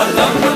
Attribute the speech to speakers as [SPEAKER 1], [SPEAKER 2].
[SPEAKER 1] Allah'ım